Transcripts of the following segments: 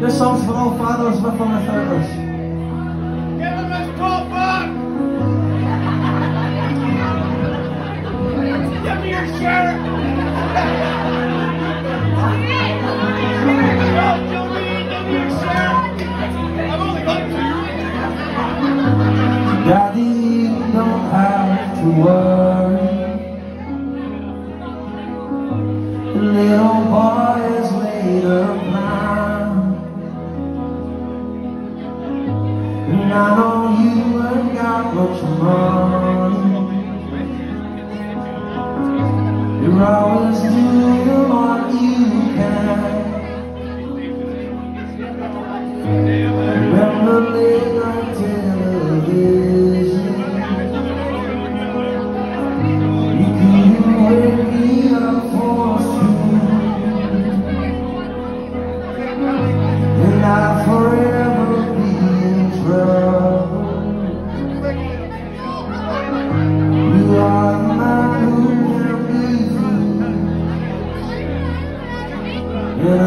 This song's for all fathers with or without fathers. Give him his top back! Give me your shirt! Daddy, don't have to worry. tomorrow. Your hours do.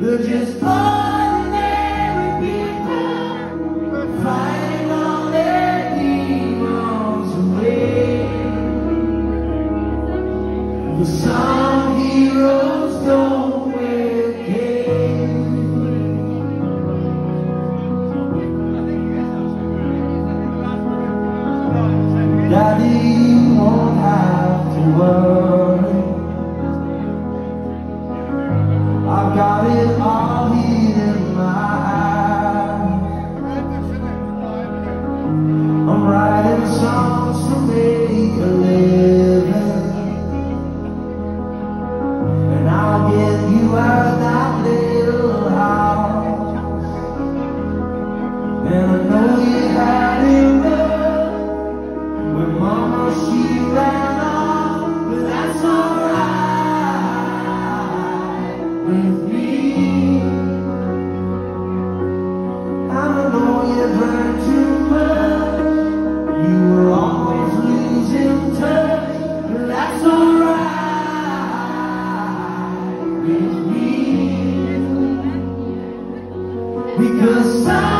We're just ordinary people fighting all their demons away. Some heroes don't wear capes. Daddy, you won't have to worry. songs to make a living, And I'll get you out of that little house And I know you had it. with me because I